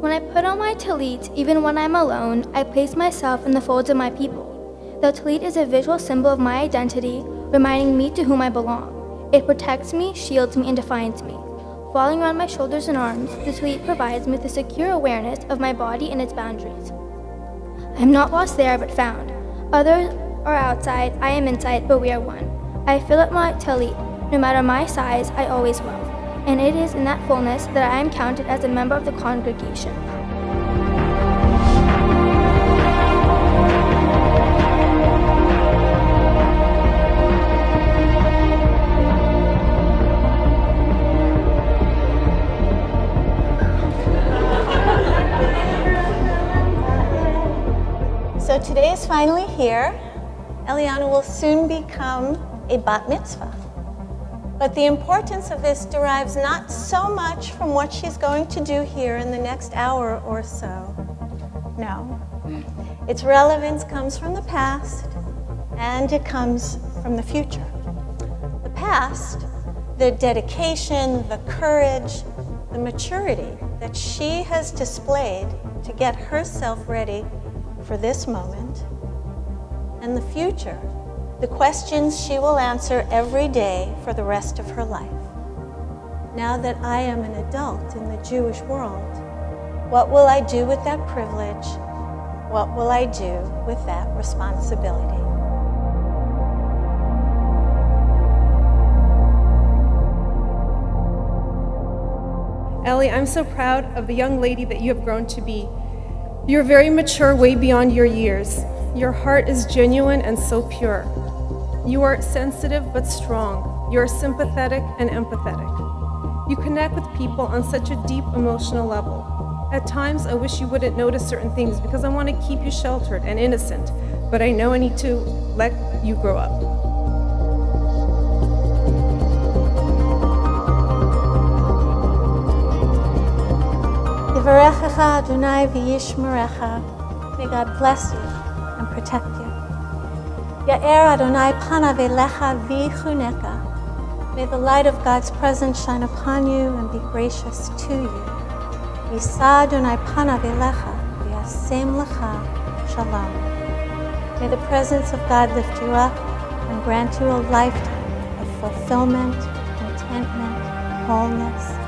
When I put on my tallit, even when I'm alone, I place myself in the folds of my people. The tallit is a visual symbol of my identity, reminding me to whom I belong. It protects me, shields me, and defines me. Falling around my shoulders and arms, the tallit provides me with a secure awareness of my body and its boundaries. I am not lost there, but found. Others are outside, I am inside, but we are one. I fill up my tallit. No matter my size, I always will. And it is in that fullness that I am counted as a member of the congregation. So today is finally here. Elliana will soon become a bat mitzvah. But the importance of this derives not so much from what she's going to do here in the next hour or so. No. Its relevance comes from the past and it comes from the future. The past, the dedication, the courage, the maturity that she has displayed to get herself ready for this moment, and the future, the questions she will answer every day for the rest of her life. Now that I am an adult in the Jewish world, what will I do with that privilege? What will I do with that responsibility? Ellie, I'm so proud of the young lady that you have grown to be. You're very mature, way beyond your years. Your heart is genuine and so pure. You are sensitive but strong. You are sympathetic and empathetic. You connect with people on such a deep emotional level. At times, I wish you wouldn't notice certain things because I want to keep you sheltered and innocent, but I know I need to let you grow up. May God bless you and protect you. Ya'er Adonai panav. May the light of God's presence shine upon you and be gracious to you. Yisa Adonai panav elecha lecha shalom. May the presence of God lift you up and grant you a lifetime of fulfillment, contentment, wholeness,